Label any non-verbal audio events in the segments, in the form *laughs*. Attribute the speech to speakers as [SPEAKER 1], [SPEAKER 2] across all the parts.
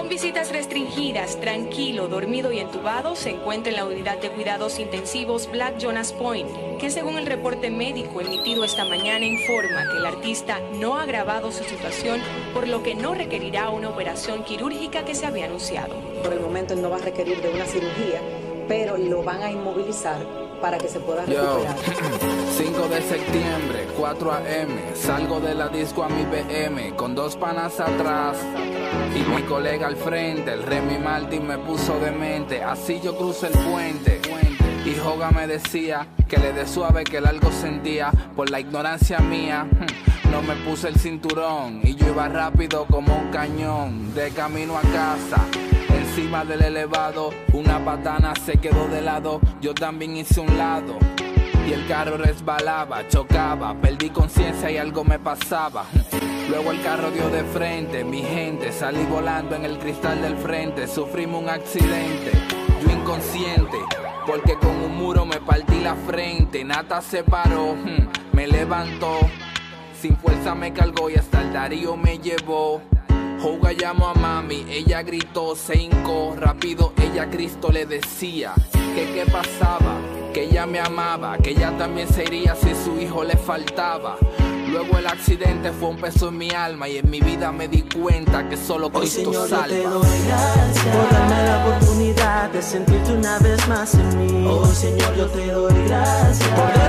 [SPEAKER 1] Con visitas restringidas, tranquilo, dormido y entubado, se encuentra en la unidad de cuidados intensivos Black Jonas Point, que según el reporte médico emitido esta mañana informa que el artista no ha agravado su situación, por lo que no requerirá una operación quirúrgica que se había anunciado.
[SPEAKER 2] Por el momento él no va a requerir de una cirugía, pero lo van a inmovilizar para que se pueda recuperar. *laughs*
[SPEAKER 3] 5 de septiembre, 4 a.m. Salgo de la disco a mi BM con dos panas atrás mi colega al frente. El Remy Martin me puso de mente, así yo cruzo el puente. Y Joga me decía que le dé suave que el algo sentía por la ignorancia mía. No me puse el cinturón y yo iba rápido como un cañón de camino a casa encima del elevado. Una patana se quedó de lado, yo también hice un lado. Y el carro resbalaba, chocaba, perdí conciencia y algo me pasaba. Luego el carro dio de frente, mi gente, salí volando en el cristal del frente, sufrimos un accidente, yo inconsciente, porque con un muro me partí la frente, Nata se paró, hmm, me levantó, sin fuerza me cargó y hasta el Darío me llevó. Juga llamó a mami, ella gritó, se hincó, rápido ella a Cristo le decía que qué pasaba, que ella me amaba, que ella también sería si su hijo le faltaba. Luego el accidente fue un peso en mi alma y en mi vida me di cuenta que solo Cristo
[SPEAKER 4] Hoy, Señor,
[SPEAKER 3] salva.
[SPEAKER 4] Yo te doy gracias por darme la oportunidad de sentirte una vez más en mí. Hoy, Señor, yo te doy gracias por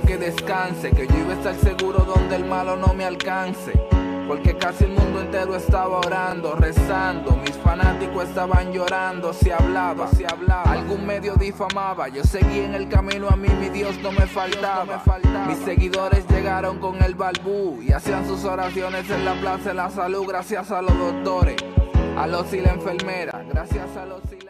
[SPEAKER 3] que descanse, que yo iba a estar seguro donde el malo no me alcance. Porque casi el mundo entero estaba orando, rezando. Mis fanáticos estaban llorando. Si hablaba, si hablaba. Algún medio difamaba. Yo seguí en el camino, a mí mi Dios no me faltaba. Mis seguidores llegaron con el balbú y hacían sus oraciones en la plaza de la salud. Gracias a los doctores, a los y la enfermera. Gracias a los y